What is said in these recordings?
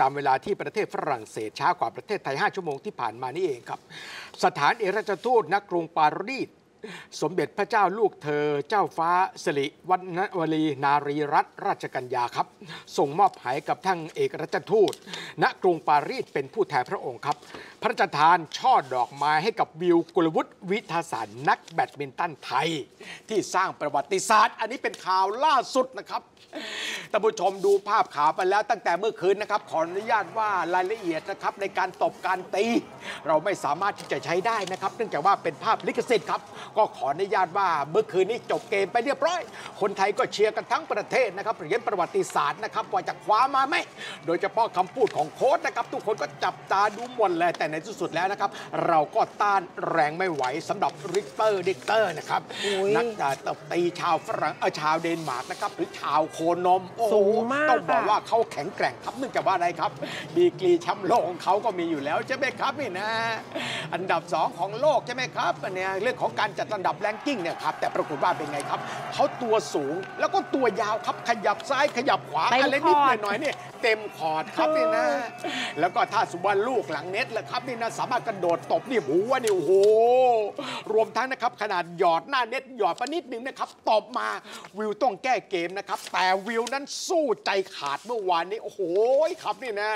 ตามเวลาที่ประเทศฝรั่งเศสช้ากว่าประเทศไทย 5 ชั่วโมงที่ผ่านมานี่เองครับ สถานเอกราชทูตณกรุงปารีส สมเด็จพระเจ้าลูกเธอ เจ้าฟ้าสิริวัณวลีนารีรัตนราชกัญญาครับ ส่งมอบหายกับทั้งเอกราชทูต ณกรุงปารีสเป็นผู้แทนพระองค์ครับ พระราชทานช่อดอกไม้ให้กับวิวกุลวุฒิวิทาศารนักแบดมินตันไทย ที่สร้างประวัติศาสตร์ อันนี้เป็นข่าวล่าสุดนะครับท่านผู้ชมดูภาพข่าวไปแล้วตั้งแต่เมื่อคืนนะครับ ขออนุญาตว่ารายละเอียดนะครับในการตบการตี เราไม่สามารถที่จะใช้ได้นะครับ เนื่องจากว่าเป็นภาพลิขสิทธิ์ครับก็ขออนุญาตว่าเมื่อคืนนี้จบเกมไปเรียบร้อย คนไทยก็เชียร์กันทั้งประเทศนะครับเหรียญประวัติศาสตร์นะครับว่าจะคว้ามาไหมโดยเฉพาะคำพูดของโค้ชนะครับ ทุกคนก็จับตาดูหมดเลยแต่ในที่สุดแล้วนะครับ เราก็ต้านแรงไม่ไหวสำหรับวิกเตอร์วิกเตอร์นะครับอุ๊ยนักตบตีชาวฝรั่งเออชาวเดนมาร์กนะครับหรือชาวโคนมโอ้โหสูงมากต้องบอกค่ะว่าเขาแข็งแกร่งครับเนื่องจากว่าอะไรครับดีกรีแชมป์โลกของเขาก็มีอยู่แล้วใช่ไหมครับนี่นะ อันดับ 2 ของโลกใช่ไหมครับอันเนี้ยเรื่องของการจัดอันดับ ranking เนี่ยครับแต่ปรากฏว่าเป็นไงครับเขาตัวสูงแล้วก็ตัวยาวครับขยับซ้ายขยับขวาเต็มอะไรนิดคอร์ตหน่อยๆเนี่ย เต็มคอร์ตครับนี่นะ แล้วก็ถ้าสมมติว่าลูกหลังเน็ตแหละครับนี่นะสามารถกระโดดตบนี่หูว่านี่โอ้โหรวมทั้งนะครับขนาดหยอดหน้าเน็ตหยอดไปนิดหนึ่งนะครับตบมาวิวต้องแก้เกมนะครับ แต่วิวนั้นสู้ใจขาดเมื่อวานนี้โอ้โหครับนี่นะ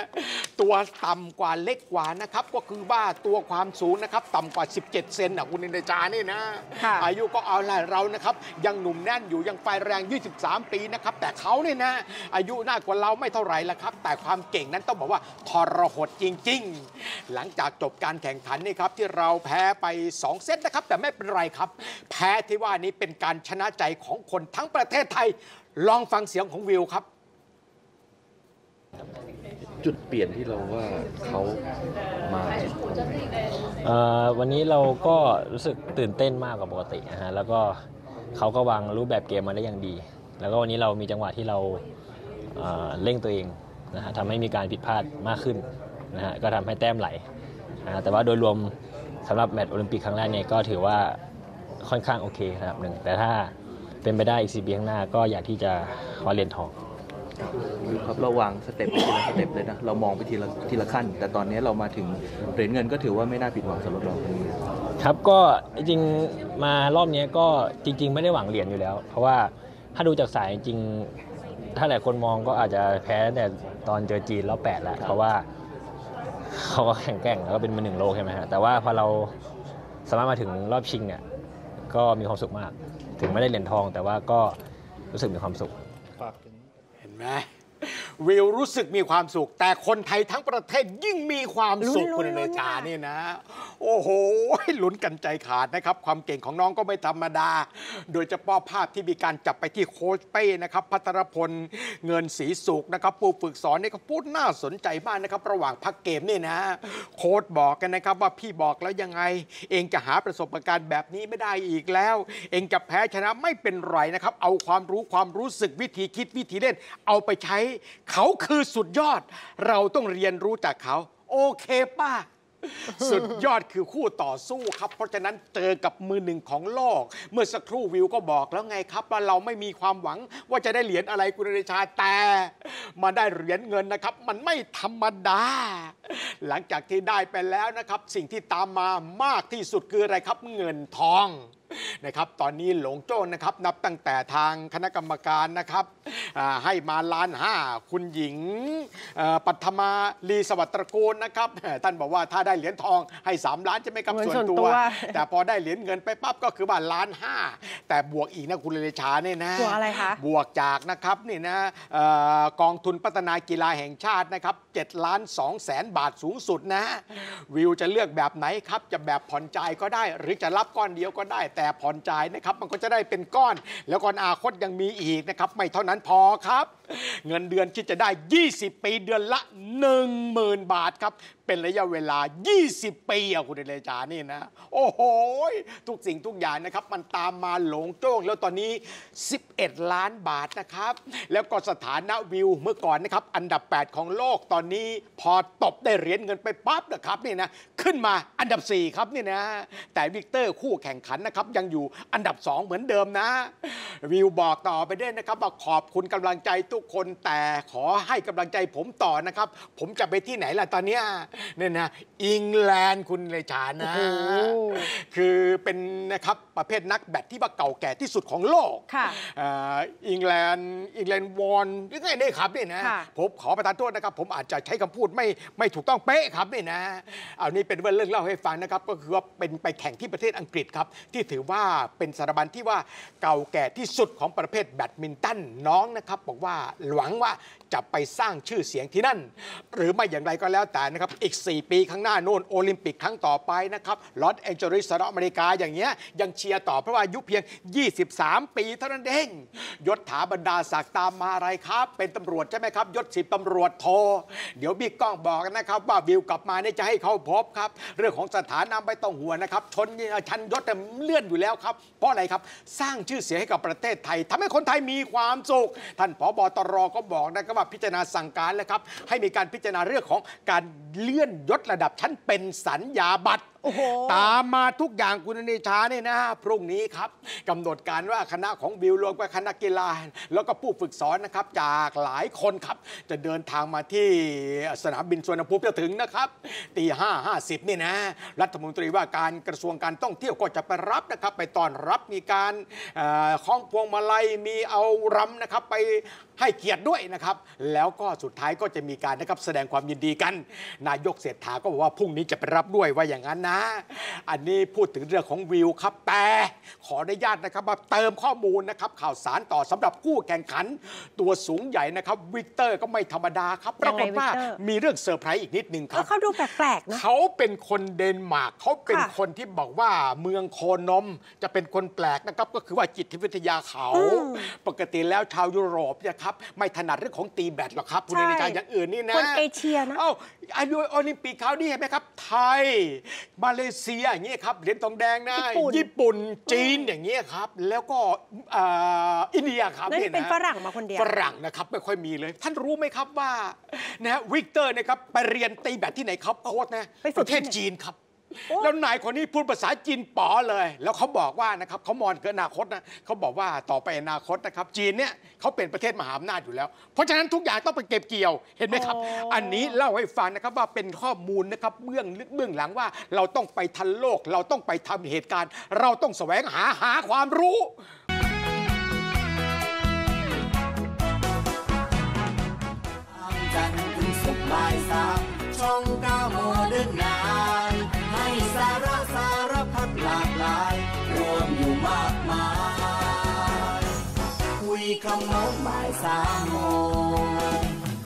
ตัวต่ำกว่าเล็กกว่านะครับ ก็คือว่าตัวความสูงนะครับ ต่ำกว่า 17 เซนนะคุณนินจานี่นะค่ะอายุก็เอาละเรานะครับ ยังหนุ่มแน่นอยู่ยังไฟแรง 23 ปีนะครับ แต่เขาเนี่ยนะ อายุน่ากว่าเราไม่เท่าไหร่ละครับ แต่ความเก่งนั้นต้องบอกว่าทรหดจริง ๆ หลังจากจบการแข่งขันนี่ครับที่เราแพ้ไป 2 เซตนะครับ แต่ไม่เป็นไรครับ แพ้ที่ว่านี้เป็นการชนะใจของคนทั้งประเทศไทย ลองฟังเสียงของวิวครับ จุดเปลี่ยนที่เราว่าเขามาเอ่อวันนี้เราก็รู้สึกตื่นเต้นมากกว่าปกตินะฮะแล้วก็เขาก็วางรูปแบบเกมมาได้อย่างดี แล้วก็วันนี้เรามีจังหวะที่เราเอ่อเร่งตัวเอง นะฮะทำให้มีการผิดพลาดมากขึ้นนะฮะก็ทำให้แต้มไหลนะฮะแต่ว่าโดยรวมสำหรับแมตช์โอลิมปิกครั้งแรกเนี่ยก็ถือว่าค่อนข้างโอเคระดับหนึ่งแต่ถ้าเป็นไปได้อีกสี่ปีข้างหน้า ก็อยากที่จะคว้าเหรียญทองครับเราวางสเต็ปไปทีละสเต็ปเลยนะเรามองไปทีละทีละขั้น แต่ตอนนี้เรามาถึงเหรียญเงินก็ถือว่าไม่น่าผิดหวังสำหรับเราตรงนี้ครับก็จริงๆมารอบนี้ก็จริง ๆ ไม่ได้หวังเหรียญอยู่แล้ว เพราะว่าถ้าดูจากสายจริงๆ ถ้าหลายคนมองก็อาจจะแพ้ตั้งแต่ตอนเจอจีนรอบแปดแล้วเพราะว่าเขาก็แข่งแกร่งแล้วก็เป็นมือหนึ่งโลกใช่ไหมฮะแต่ว่าพอเราสามารถมาถึงรอบชิงเนี่ยก็มีความสุขมาก ถึงไม่ได้เหรียญทอง แต่ว่าก็รู้สึกมีความสุขเห็นไหม วิวรู้สึกมีความสุข แต่คนไทยทั้งประเทศยิ่งมีความสุขลุ้นๆคุณเนลุ้นๆจาค่ะนี่นะ โอ้โหลุ้นกันใจขาดนะครับ ความเก่งของน้องก็ไม่ธรรมดา โดยเฉพาะภาพที่มีการจับไปที่โค้ชเป้นะครับพัทรพลเงินศรีสุขนะครับผู้ฝึกสอนนี่ก็พูดน่าสนใจมากนะครับระหว่างพักเกมนี่นะ โค้ชบอกกันนะครับว่าพี่บอกแล้วยังไง เองจะหาประสบการณ์แบบนี้ไม่ได้อีกแล้ว เองจะแพ้ชนะไม่เป็นไรนะครับ เอาความรู้ความรู้สึกวิธีคิดวิธีเล่น เอาไปใช้เขาคือสุดยอด เราต้องเรียนรู้จากเขา โอเคป้า สุดยอดคือคู่ต่อสู้ครับ เพราะฉะนั้นเจอกับมือหนึ่งของโลก เมื่อสักครู่วิวก็บอกแล้วไงครับ ว่าเราไม่มีความหวังว่าจะได้เหรียญอะไรกุณเดชาแต่มาได้เหรียญเงินนะครับ มันไม่ธรรมดา หลังจากที่ได้ไปแล้วนะครับ สิ่งที่ตามมามากที่สุดคืออะไรครับเงินทอง นะครับตอนนี้หลงโจ้นะครับนับตั้งแต่ทางคณะกรรมการนะครับอ่าให้มาล้านห้าคุณหญิงเอ่อปัทมาลีสวัสดิ์ตระกูลนะครับท่านบอกว่าถ้าได้เหรียญทองให้ 3 ล้านใช่ไหมครับเงินส่วนส่วนตัตัววแต่พอได้เหรียญเงินไปปั๊บก็คือว่าล้านห้าแต่บวกอีกนะคุณเลชาเนี่ยนะบวกอะไรคะบวกจากนะครับนี่นะเอ่อกองทุนพัฒนากีฬาแห่งชาตินะครับ7ล้าน2แสนบาทสูงสุดนะ วิวจะเลือกแบบไหนครับ จะแบบผ่อนจ่ายก็ได้ หรือจะรับก้อนเดียวก็ได้แต่แต่ผ่อนจ่ายนะครับมันก็จะได้เป็นก้อน แล้วก็อนาคตยังมีอีกนะครับไม่เท่านั้นพอครับ เงินเดือนที่จะได้ 20 ปีเดือนละ 10,000 บาทครับเป็นระยะเวลา 20 ปีอะคุณเดชานี่นะ โอ้โหทุกสิ่งทุกอย่างนะครับ มันตามมาหลงโจ้งแล้วตอนนี้ 11 ล้านบาทนะครับ แล้วก็สถานะวิวเมื่อก่อนนะครับ อันดับ 8 ของโลกตอนนี้พอตบได้เหรียญเงินไปปั๊บนะครับนี่นะ ขึ้นมาอันดับ 4 ครับนี่นะแต่วิกเตอร์คู่แข่งขันนะครับยังอยู่อันดับสองเหมือนเดิมนะ วิวบอกต่อไปด้วยนะครับว่าขอบคุณกำลังใจทุกคนแต่ขอให้กำลังใจผมต่อนะครับ ผมจะไปที่ไหนล่ะตอนเนี้ยเนี่ยนะอิงแลนด์คุณเลยชานะโอ้โหคือเป็นนะครับประเภทนักแบดที่ว่าเก่าแก่ที่สุดของโลกค่ะอ่าอิงแลนด์อิงแลนด์วอนหรือไงเนี่ยครับนี่นะค่ะผมขอประทานโทษนะครับ ผมอาจจะใช้คำพูดไม่ไม่ถูกต้องเป๊ะครับนี่นะเอานี่เป็นเรื่องเล่าให้ฟังนะครับก็คือว่าเป็นไปแข่งที่ประเทศอังกฤษครับที่ถือว่าเป็นสถาบันที่ว่าเก่าแก่ที่สุดของประเภทแบดมินตันน้องนะครับบอกว่าหวังว่าจะไปสร้างชื่อเสียงที่นั่น หรือไม่อย่างไรก็แล้วแต่นะครับอีก 4 ปีข้างหน้าโน่นโอลิมปิกครั้งต่อไปนะครับลอสแองเจลิสสหรัฐอเมริกาอย่างเงี้ยยังเชียร์ต่อเพราะว่าอายุเพียง 23 ปีเท่านั้นเองยศถาบรรดาศักดิ์ตามมาอะไรครับ เป็นตำรวจใช่ไหมครับยศสิบตำรวจโทเดี๋ยวบิ๊กก้องบอกนะครับว่าวิวกลับมาเนี่ยจะให้เขาพบครับเรื่องของสถานะไม่ต้องห่วงนะครับ ชนชันยศเลื่อนอยู่แล้วครับ เพราะอะไรครับ สร้างชื่อเสียงให้กับประเทศไทยทำให้คนไทยมีความสุข ท่านผบตรก็บอกนะครับว่าพิจารณาสั่งการแล้วครับ ให้มีการพิจารณาเรื่องของการเลื่อนยศระดับชั้นเป็นสัญญาบัตร โอ้โหตามมาทุกอย่างคุณอนิชาเนี่ยนะพรุ่งนี้ครับกำหนดการว่าคณะของบิวรวมกับคณะกีฬาแล้วก็ผู้ฝึกสอนนะครับ จากหลายคนครับ จะเดินทางมาที่สนามบินสุวรรณภูมิจะถึงนะครับตีห้าห้าสิบนี่นะรัฐมนตรีว่าการกระทรวงการท่องเที่ยวก็จะไปรับนะครับ ไปต้อนรับมีการเอ่อคล้องพวงมาลัยมีเอารำนะครับไป ให้เกียรติด้วยนะครับ แล้วก็สุดท้ายก็จะมีการนะครับแสดงความยินดีกัน นายกเศรษฐาก็บอกว่าพรุ่งนี้จะไปรับด้วยว่าอย่างนั้นนะ อันนี้พูดถึงเรื่องของวิวครับแต่ขออนุญาตนะครับมาเติมข้อมูลนะครับข่าวสารต่อสำหรับคู่แข่งขัน ตัวสูงใหญ่นะครับวิกเตอร์ก็ไม่ธรรมดาครับปรากฏว่ายังไงวิกเตอร์มีเรื่องเซอร์ไพรส์อีกนิดนึงครับเออเขาดูแปลกๆนะเขาเป็นคนเดนมาร์กเขาเป็นค่ะคนที่บอกว่าเมืองโคนมจะเป็นคนแปลกนะครับก็คือว่าจิตวิทยาเขาอืมปกติแล้วชาวยุโรปเนี่ยครับไม่ถนัดเรื่องของตีแบดหรอกครับคุณใช่นิชาอย่างอื่นนี่นะคนเอเชียนะเอ้าอายุโอลิมปิกคราวนี้เห็นไหมครับ ไทย มาเลเซียอย่างเงี้ยครับเหรียญทองแดงนะญี่ปุ่นญี่ปุ่นจีนอย่างเงี้ยครับ แล้วก็อ่าอินเดียครับนั่นยะเป็นฝรั่งมาคนเดียวฝรั่งนะครับไม่ค่อยมีเลย ท่านรู้ไหมครับว่านะฮะวิกเตอร์นะครับไปเรียนตีแบดที่ไหนครับโค้ชนะไปฝึกปกระเทศที่ไหนจีนครับโอ้ แล้วนายคนนี้พูดภาษาจีนป๋อเลย แล้วเขาบอกว่านะครับเขามองเกินอนาคตนะเขาบอกว่าต่อไปอนาคตนะครับ จีนเนี่ยเขาเป็นประเทศมหาอำนาจอยู่แล้ว เพราะฉะนั้นทุกอย่างต้องไปเก็บเกี่ยวเห็นไหมครับ อันนี้เล่าให้ฟังนะครับว่าเป็นข้อมูลนะครับเบื้องลึกเบื้องหลังว่า เราต้องไปทันโลก เราต้องไปทำเหตุการณ์ เราต้องแสวงหาหาความรู้จันทร์ถึงศุกร์บ่ายสามช่องเก้า ม